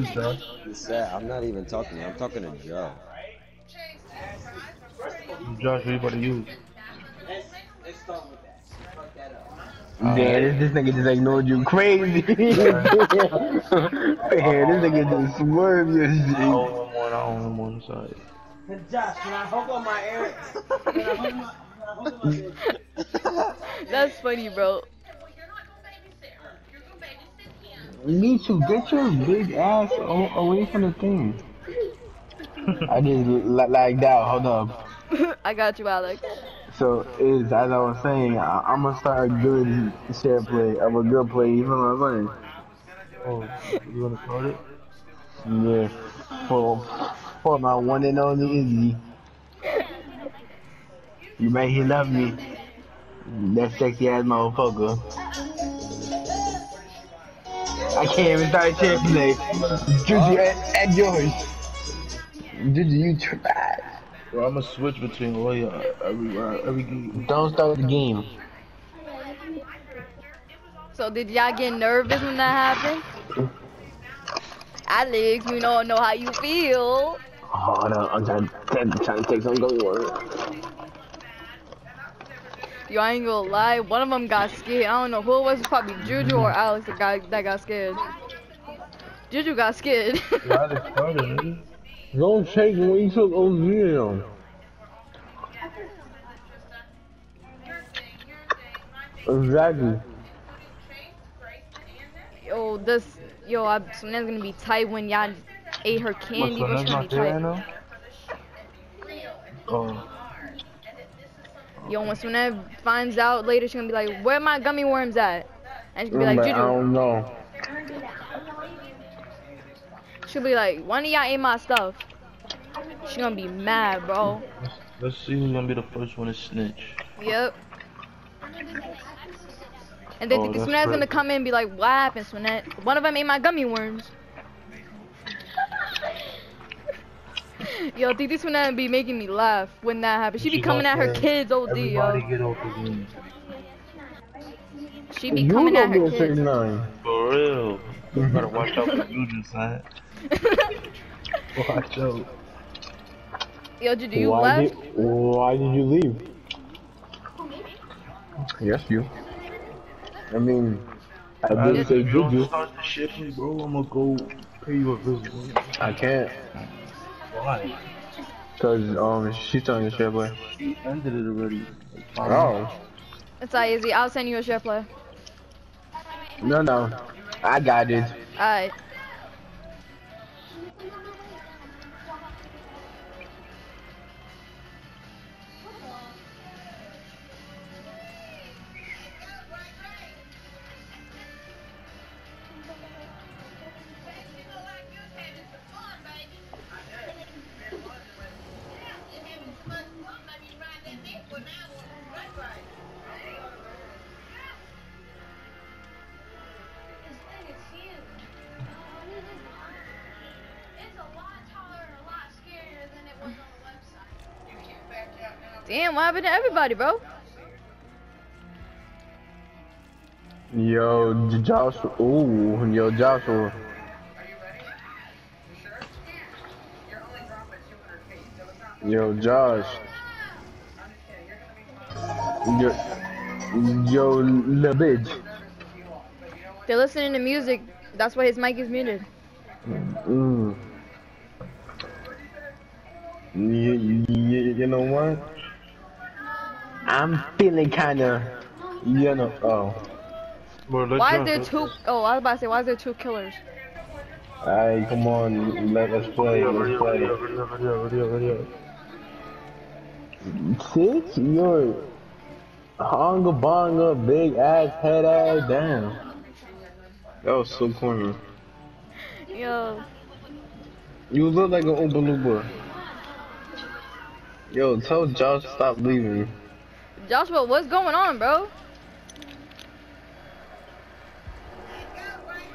Josh. What's that? I'm not even talking. I'm talking to Joe. Josh, what are you about to use? Uh, yeah, this, this nigga just ignored you crazy. Man, this nigga just swerved your I shit. hold one more, I hold one more on the side. Josh, can I hold on my air? Can I hold my, can I hold on my air? That's funny, bro. Me too. Get your big ass away from the thing. I just li- like that. Hold up. I got you, Alex. So is as I was saying, I- I'm gonna start a good share play of a good play. even know what I'm Oh, you wanna start it? Yeah. For for my one and only Izzy. You make him love me. That sexy ass motherfucker. I can't even start share play. Juju at, at yours. Juju, you trash. Bro, I'm gonna switch between all y'all every uh, every game. Don't start the game. So did y'all get nervous when that happened? Alex, we don't know how you feel. Hold on, I'm trying, trying, trying to take some going word. Yo, I ain't gonna lie, one of them got scared. I don't know who it was, probably Juju or mm-hmm. Alex that got, that got scared. Juju got scared. Yeah, I just started, nigga. Don't shake when you took OZ Exactly. yo, this, yo, I, so that's gonna be tight when y'all ate her candy, the but name it's gonna be right tight. now? Oh, Yo, when Sunette finds out later, she's gonna be like, where my gummy worms at? And she's gonna be like, I Juju. don't know. She'll be like, one of y'all ate my stuff. She gonna be mad, bro. let's see who's gonna be the first one to snitch. Yep. And then Oh, that's Swinette's gonna come in and be like, what happened, Swinette? One of them ate my gummy worms. Yo, Titi Swinette be making me laugh when that happens. She be She coming at her kids OD, Everybody yo. get off the game. She be You coming at gonna her be a six kids. nine. For real. You better watch out for Juju, son. Watch out. yo, Juju, you why left? Did, why did you leave? Yes, you. I mean, I didn't say if you don't Juju. start the shit, bro, I'm gonna go pay you a visit. I can't. Why? Cause um, she's trying to share play. She ended it already. Like, five Oh. It's not easy. I'll send you a share play. No, no. I got it. Alright. Damn, what happened to everybody, bro? Yo, J- Joshua. Ooh, yo, Joshua. Yo, Josh. Yo, yo, little bitch. They're listening to music. That's why his mic is muted. Mm. You, you, you know what? I'm feeling kinda, you know, oh. Bro, Why is there let's- two oh I was about to say, why is there two killers? Alright, come on, let us play, let's play. ready up, ready ready ready ready up. Sit your honga bonga big ass head ass down. That was so corny. Yo. You look like an Oompa Loompa. Yo, tell Josh stop leaving. Joshua, what's going on, bro?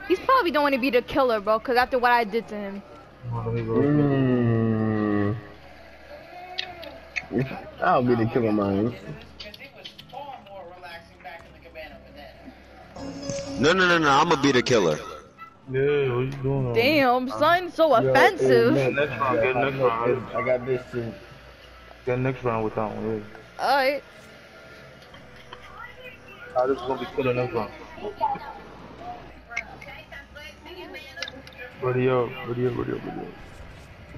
He's probably don't want to be the killer, bro, because after what I did to him. Come on, let me go. Mmm. I'll be the killer man. No, no, no, no. I'm gonna be the killer. Yeah, what you doing? Damn, son, so Yo, offensive. hey, Next round, get next I, round. I got this too. Get next round with that one. Yeah. Alright. Ready up, ready up, ready up, ready up.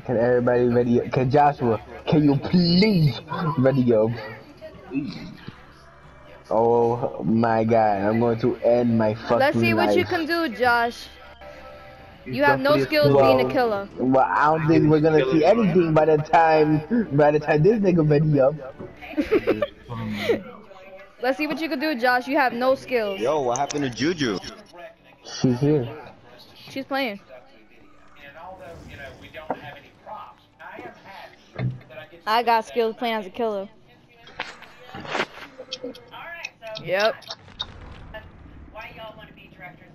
Can everybody ready? Can Joshua, can you please ready up? Oh my god, I'm going to end my fucking Let's see what you can do, Josh. You have no skills killer. being a killer. Well, I don't think we're gonna see anything by the time by the time this nigga ready up. Let's see what you can do, Josh. You have no skills. Yo, what happened to Juju? She's here. She's playing. I got skills playing as a killer. Yep.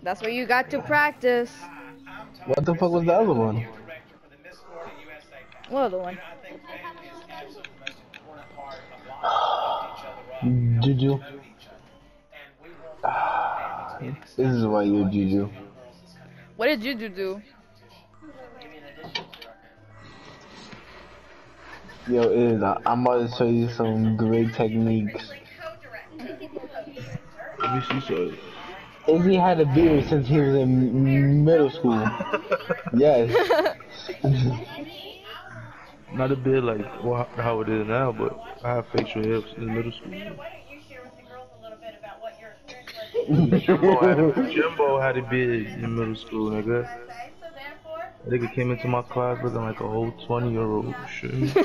That's what you got to practice. What the fuck was the other one? What other one? Juju. Ah, This is why you're Juju. What did Juju do? Yo, is I- I'm about to show you some great techniques. Let me see so. Izzy had a beard since he was in middle school. Yes. Not a bit like wha- how it is now, but I have facial hips in middle school. Jimbo had, Jimbo had a beard in middle school, nigga. That nigga came into my class looking like a whole 20 year old. Shit.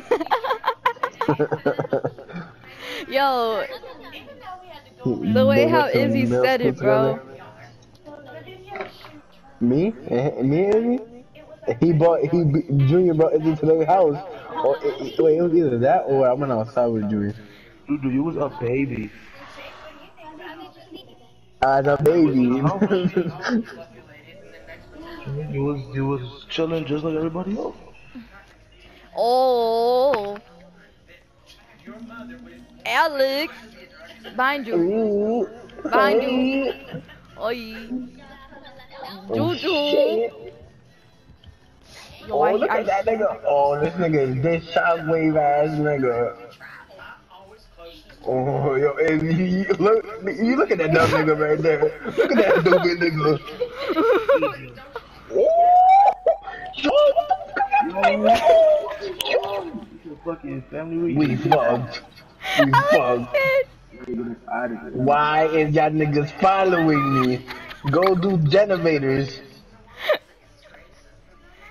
Yo, the way how Izzy said it, bro. Me? Eh, Me and Izzy? He brought he Junior brought Izzy to their house. Or it, it- wait, it was either that or I'm gonna outside with Junior. Dude, you was a baby. As a baby. You was you was chilling just like everybody else. Oh, Alex, behind you, Ooh, behind you. hey. Oi, Oh, Juju. shit. Yo, Oh, I, look I, at that nigga. Oh, this nigga is this shockwave ass nigga. Oh, yo, and you, look, you look at that dumb nigga right there. Look at that stupid nigga. Fucking family We fucked. We fucked. Why is y'all niggas following me? Go do generators.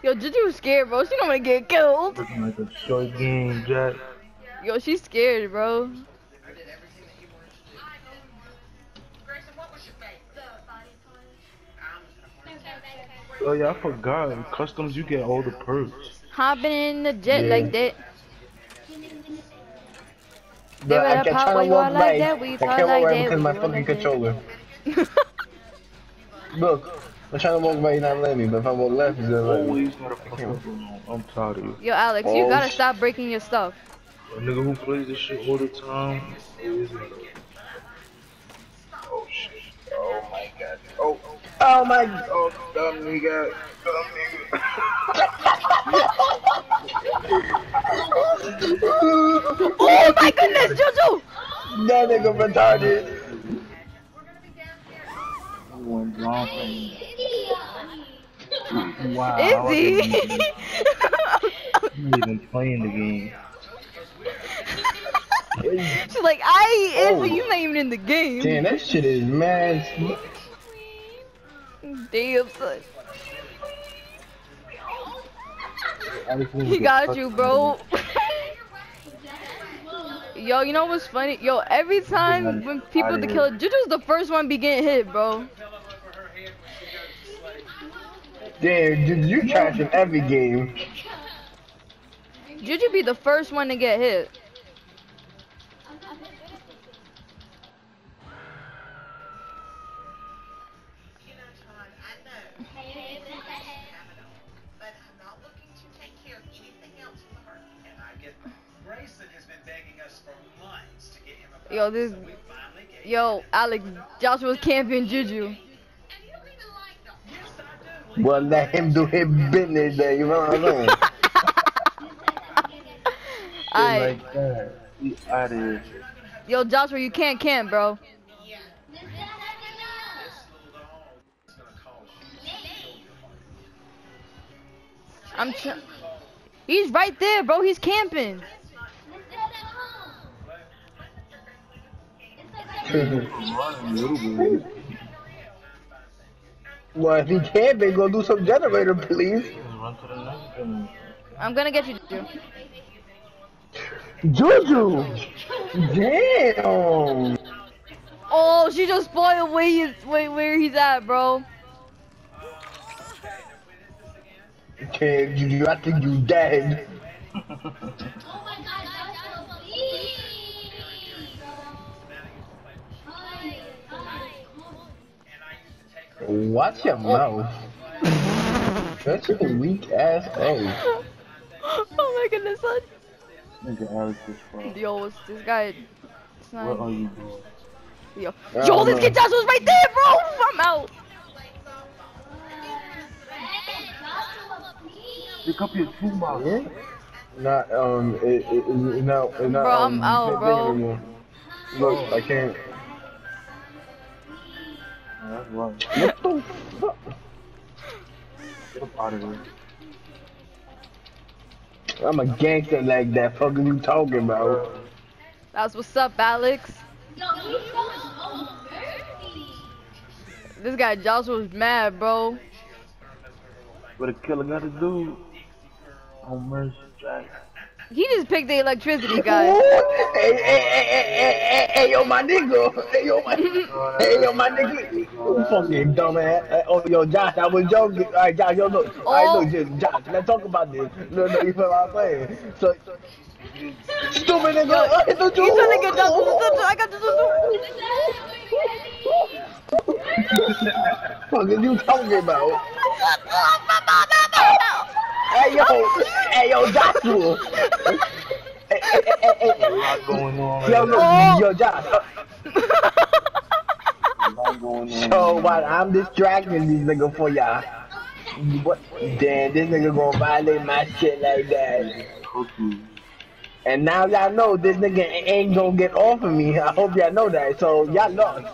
Yo, Juju scared, bro. She don't wanna get killed. Looking like a short game, Jack. Yo, she's scared, bro. Oh yeah, I forgot. In customs, you get all the perks. Hopping in the jet Yeah. like that. Bro, I kept pop to you walk are like that, we I can't like that, because my fucking like controller. Look, I'm trying to walk right, not letting me, but if I walk left, it's gonna let me. Always gotta fuck up. I'm tired of you. Yo, Alex, you Oh, gotta sh- stop breaking your stuff. A nigga who plays this shit all the time. Oh shit. Oh my god. Oh. Oh my Oh, dumb nigga. Dumb nigga. Oh my goodness, Juju! That nigga retarded. Wow. he? I'm not even playing the game. She's like, I Oh. Izzy, you not even in the game. Damn, that shit is mad. Damn, son. He got you, bro. Yo, you know what's funny? Yo, every time when people to kill Juju's the first one be getting hit, bro. Damn, dude, you trash in every game. Juju be the first one to get hit. Yo, this, yo, Alex, Joshua's camping Juju. Well, let him do his business there, you know what I'm saying? Alright. like that. He out of here. Yo, Joshua, you can't camp, bro. I'm tr- He's right there, bro. He's camping. well, if he can't, then go do some generator, please. Just run to the next one. I'm gonna get you, Juju. Juju! Damn! Oh, she just spoiled where he's where, where he's at, bro. Okay, you, I think you dead. Watch your mouth. That's a weak ass oh. oh my goodness, son. Nigga Alex is from. Yo, what's this guy? It's not- What are you doing? Yo, I yo, this know. kid Joshua's right there, bro. I'm out. Pick up your toolbox. Yeah? Not um, it, it, it, no, it not. Bro, I'm um, out, bro. anymore. Look, I can't. Right. What the fuck? Get up out of here. I'm a gangster like that. Fuck are you talking about? That's what's up, Alex. This guy Joshua's mad, bro. What a killer gotta do. Oh, mercy, Jack. He just picked the electricity guy. Hey, hey, hey, hey, hey, hey, hey, yo, my nigga. Hey, yo, my, hey, yo, my nigga. You fucking dumbass. Hey, Oh, yo, Josh, I was joking. All right, Josh, yo, look. All right, Oh. look, just, Josh, let's talk about this. No, no, you feel what I'm saying? So, stupid nigga. He's trying to get Joshua. I got the Fuck are you talking about? Oh Hey, yo, oh, hey, yo, Joshua. Hey, hey, hey, hey, hey, A lot going on. Yo, right look, Oh. yo, Josh. Oh. going on. So while I'm distracting these niggas for y'all, what? Damn, this nigga gonna violate my shit like that. Cookie. And now y'all know this nigga ain't gonna get off of me. I hope y'all know that. So y'all lost.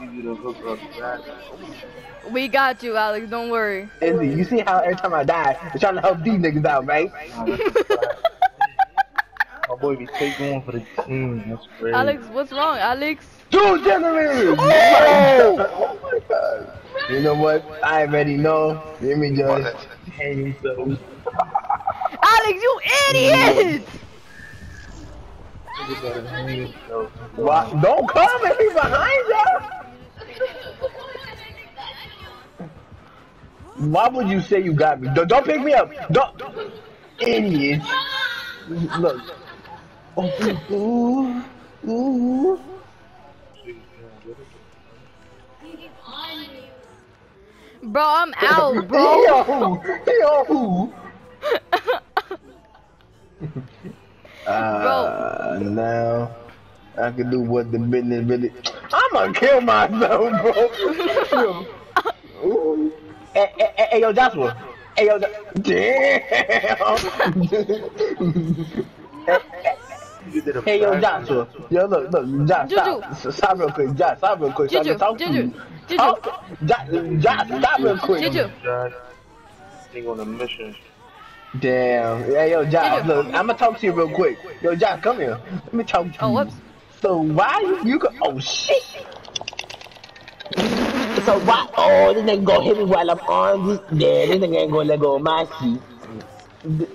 Give you the hook up, Jack. We got you, Alex. Don't worry. Izzy, you see how every time I die, I'm trying to help these niggas out, right? Nah, that's a fact. My boy be taking one for the team. That's crazy. Alex, what's wrong, Alex? Two generators! Oh my god. You know what? I already know. Let me just hang himself. Alex, you idiot! Nigga gotta hang himself. Why? Don't come and be behind y'all! Why would you say you got me? Don't, don't pick me up. Don't. Idiot. Look. Oh, ooh, ooh. Bro, I'm out, bro. Yo, yo. Uh, now I can do what the business really. I'm gonna kill myself, bro. Ooh. Hey, hey, hey, hey, yo, Joshua. Hey, yo, damn. You did a hey, yo, Joshua. Yo, look, look, Josh, stop. Stop real quick, Josh. Stop real quick. so I Juju, can talk to Juju, you. Juju. Talk. Josh, Josh, stop real quick. Juju. Jack. Think on a mission. Damn. Hey, yo, Josh, Juju. look, I'm gonna talk to you real quick. Yo, Josh, come here. Let me talk to oh, you. Oh, whoops. So why you, you go? Oh shit! So why? Oh, this nigga gonna hit me while I'm on this. Yeah, this nigga ain't gonna let go of my seat.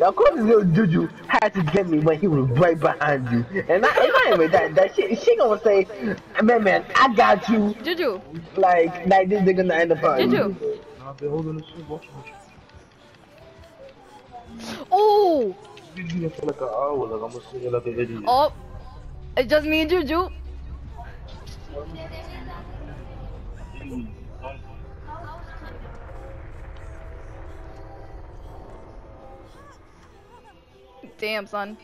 Of course, little Juju had to get me when he was right behind you, and I, and not even that. That shit, she gonna say, "Man, man, I got you." Juju, Like, like this nigga not in the party. Juju. Nah, I've been holding the shit. Watch me. Oh, You for like an hour. Like, I'm gonna sit like an idiot. oh. It's just me and Juju. Damn, son.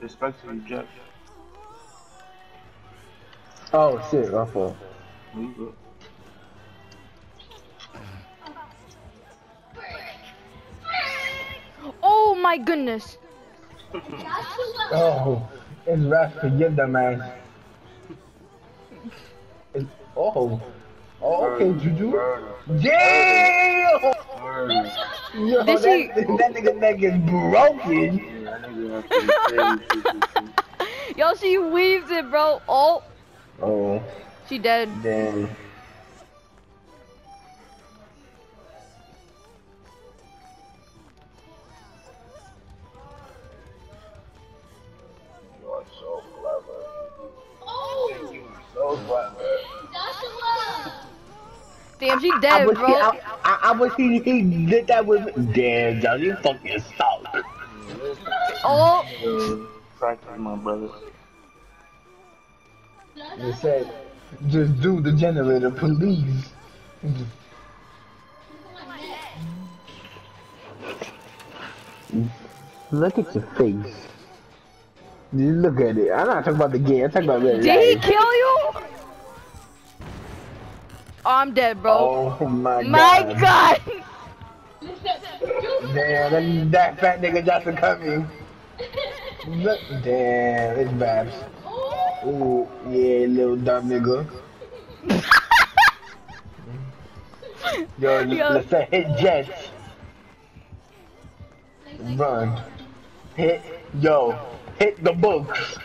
Respect to you, Jeff. Oh shit, my fault. There you. Oh my goodness. Oh, it's rough to give them man. It's, oh, oh, okay, Juju. Damn! Yo, Did that, she- that nigga neck is broken. Yeah, that. Yo, she weaves it, bro. Oh, Oh, she dead. damn. Damn, she I dead, wish he, bro. I, I, I wish he, he did that with me. Damn, John, you fucking salt. Oh, Yo, practice, my brother. You said, just do the generator, please. Look at your face. Look at it. I'm not talking about the game. I'm talking about real did he kill you? Oh, I'm dead, bro. Oh my, my god. God. Damn, that, that fat nigga Johnson coming. Look, damn, it's Babs. Ooh, yeah, little dumb nigga. Yo, Yo. let's say hit Jets. Run. Hit, yo, hit the books.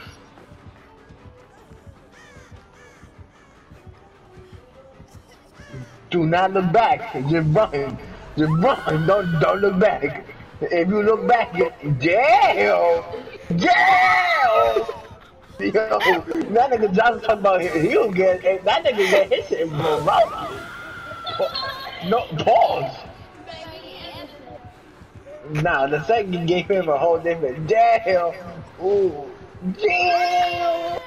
Do not look back. Just run. Just run. Don't don't look back. If you look back, jail. Jail. Yo, that nigga Johnson talking about he, he will get eh, that nigga get his shit broke out. No pause. Nah, the second gave him a whole different jail. Ooh, jail.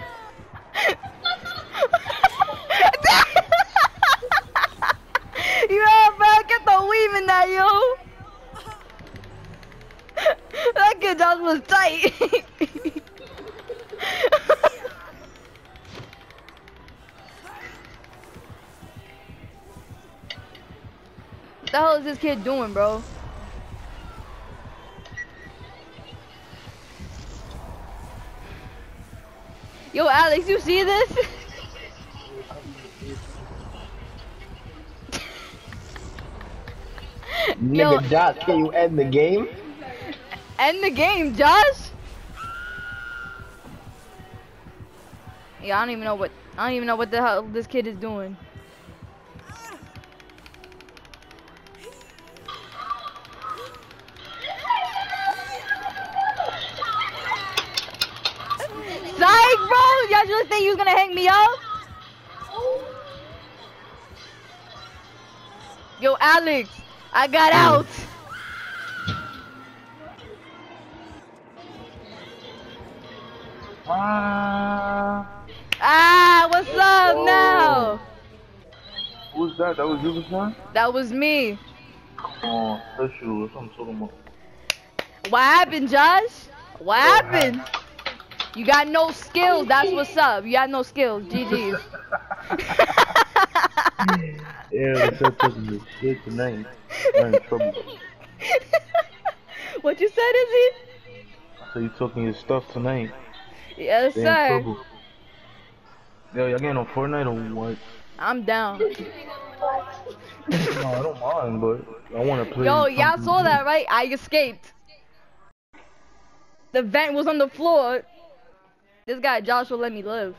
yeah, bro, get the weave in that, yo. that kid just was tight. What the hell is this kid doing, bro? Yo, Alex, you see this? Yo. Nigga Josh, can you end the game? End the game, Josh. Yeah, I don't even know what I don't even know what the hell this kid is doing. Psych, bro! Y'all just think you was gonna hang me up? Yo, Alex, I got out. Ah, Ah, what's up now? who's that? That was you, Hassan? That was me. Oh, that's you. That's what I'm talking about. What happened, Josh? What happened? You got no skills. That's what's up. You got no skills. GG's. Yeah, that's talking your shit tonight. I'm in trouble. what you said, Izzy? So you talking your stuff tonight? Yes, They in sir. trouble. Yo, y'all getting on Fortnite or what? I'm down. No, I don't mind, but I want to play. Yo, y'all saw that, right? I escaped. The vent was on the floor. This guy Joshua let me live.